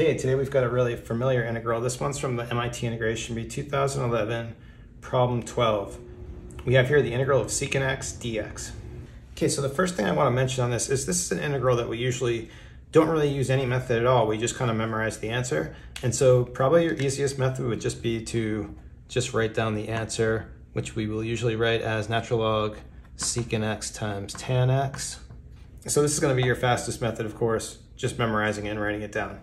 Okay, today we've got a really familiar integral. This one's from the MIT Integration Bee 2011, problem 12. We have here the integral of secant x dx. Okay, so the first thing I want to mention on this is this is an integral that we usually don't really use any method at all. We just kind of memorize the answer. And so probably your easiest method would just be to just write down the answer, which we will usually write as natural log secant x times tan x. So this is going to be your fastest method, of course, just memorizing and writing it down.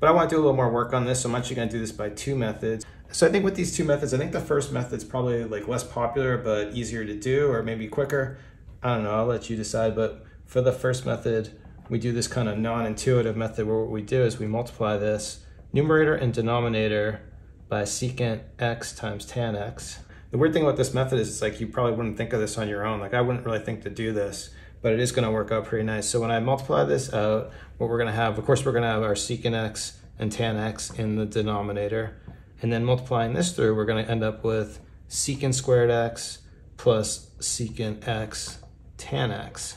But I want to do a little more work on this, so I'm actually going to do this by two methods. So I think with these two methods, I think the first method's probably like less popular, but easier to do, or maybe quicker. I don't know, I'll let you decide. But for the first method, we do this kind of non-intuitive method where what we do is we multiply this numerator and denominator by secant x times tan x. The weird thing about this method is it's like you probably wouldn't think of this on your own. Like I wouldn't really think to do this but it is going to work out pretty nice. So when I multiply this out, what we're going to have, of course, we're to have our secant x and tan x in the denominator. And then multiplying this through, we're going to end up with secant squared x plus secant x tan x.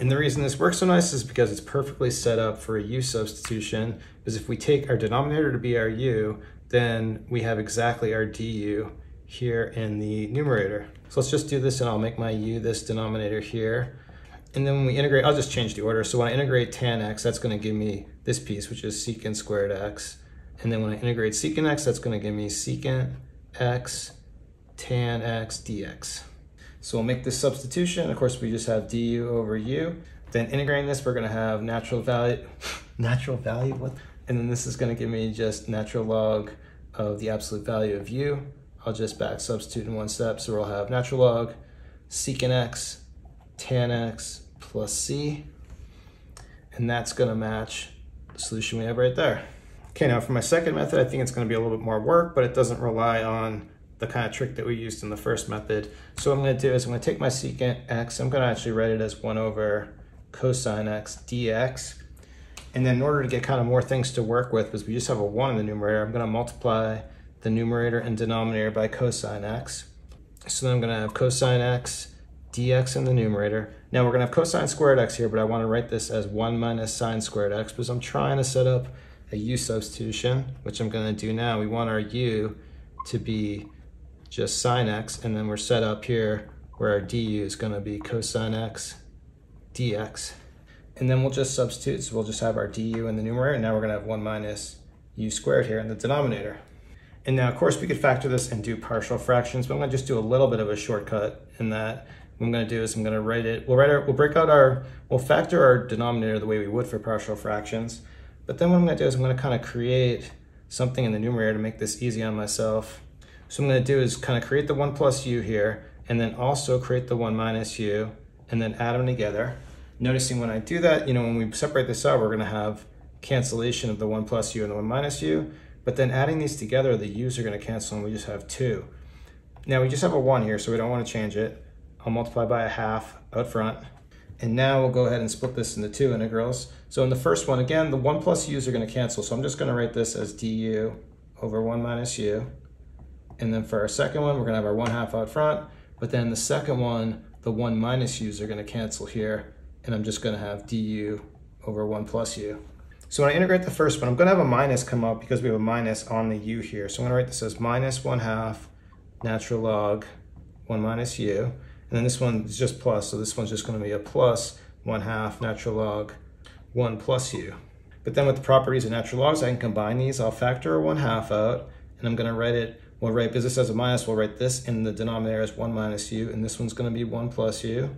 And the reason this works so nice is because it's perfectly set up for a u substitution, because if we take our denominator to be our u, then we have exactly our du here in the numerator. So let's just do this and I'll make my u this denominator here. And then when we integrate, I'll just change the order. So when I integrate tan x, that's gonna give me this piece, which is secant squared x. And then when I integrate secant x, that's gonna give me secant x tan x dx. So we'll make this substitution. Of course, we just have du over u. Then integrating this, we're gonna have natural value, natural value, what? And then this is gonna give me just natural log of the absolute value of u. I'll just back substitute in one step. So we'll have natural log secant x tan x plus c, and that's gonna match the solution we have right there. Okay, now for my second method, I think it's gonna be a little bit more work, but it doesn't rely on the kind of trick that we used in the first method. So what I'm gonna do is I'm gonna take my secant x, I'm gonna actually write it as one over cosine x dx. And then in order to get kind of more things to work with, because we just have a one in the numerator, I'm gonna multiply the numerator and denominator by cosine x. So then I'm gonna have cosine x dx in the numerator. Now we're going to have cosine squared x here, but I want to write this as 1 minus sine squared x because I'm trying to set up a u substitution, which I'm going to do now. We want our u to be just sine x, and then we're set up here where our du is going to be cosine x dx. And then we'll just substitute, so we'll just have our du in the numerator, and now we're going to have 1 minus u squared here in the denominator. And now, of course, we could factor this and do partial fractions, but I'm to just do a little bit of a shortcut in that what I'm going to do is I'm going to write it, we'll write our, we'll break out our, we'll factor our denominator the way we would for partial fractions. But then what I'm going to do is I'm going to kind of create something in the numerator to make this easy on myself. So I'm to do is kind of create the 1 plus u here, and then also create the 1 minus u, and then add them together. Noticing when I do that, you know, when we separate this out, we're going to have cancellation of the 1 plus u and the 1 minus u. But then adding these together, the u's are going to cancel, and we just have 2. Now we just have a 1 here, so we don't want to change it. I'll multiply by a half out front. And now we'll go ahead and split this into two integrals. So in the first one, again, the one plus u's are gonna cancel. So I'm just gonna write this as du over one minus u. And then for our second one, we're gonna have our one half out front. But then the second one, the one minus u's are gonna cancel here. And I'm just gonna have du over one plus u. So when I integrate the first one, I'm gonna have a minus come up because we have a minus on the u here. So I'm gonna write this as minus one half natural log one minus u. And then this one is just plus, so this one's just gonna be a plus 1 half natural log 1 plus u. But then with the properties of natural logs, I can combine these. I'll factor 1 half out, and I'm gonna write it, we'll write, this has a minus, we'll write this in the denominator as 1 minus u, and this one's gonna be 1 plus u.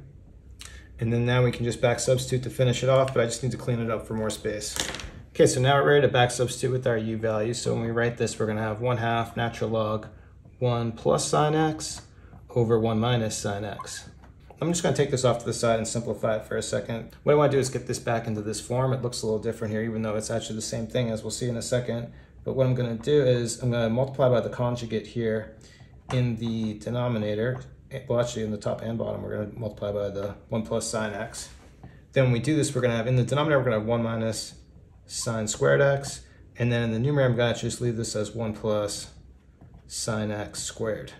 And then now we can just back substitute to finish it off, but I just need to clean it up for more space. Okay, so now we're ready to back substitute with our u values. So when we write this, we're gonna have 1 half natural log 1 plus sine x over 1 minus sine x. I'm just going to take this off to the side and simplify it for a second. What I want to do is get this back into this form. It looks a little different here, even though it's actually the same thing as we'll see in a second. But what I'm going to do is I'm going to multiply by the conjugate here in the denominator. Well, actually in the top and bottom, we're going to multiply by the 1 plus sine x. Then when we do this, we're going to have, in the denominator, we're going to have 1 minus sine squared x. And then in the numerator, I'm going to just leave this as 1 plus sine x squared.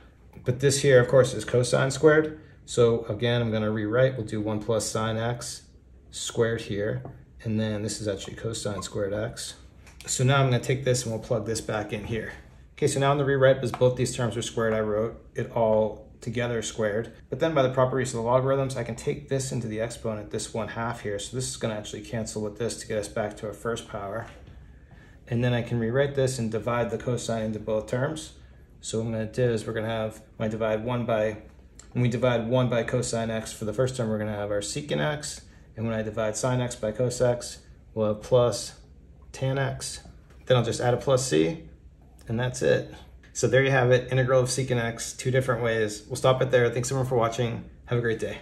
But this here, of course, is cosine squared. So again, I'm gonna rewrite, we'll do one plus sine x squared here. And then this is actually cosine squared x. So now I'm gonna take this and we'll plug this back in here. Okay, so now in the rewrite, because both these terms are squared, I wrote it all together squared. But then by the proper use of the logarithms, I can take this into the exponent, this one half here. So this is gonna actually cancel with this to get us back to our first power. And then I can rewrite this and divide the cosine into both terms. So what I'm gonna do is we're gonna have, my divide one by, when we divide one by cosine x for the first term, we're gonna have our secant x. And when I divide sine x by cos x, we'll have plus tan x. Then I'll just add a plus c, and that's it. So there you have it, integral of secant x, two different ways. We'll stop it there. Thanks everyone for watching. Have a great day.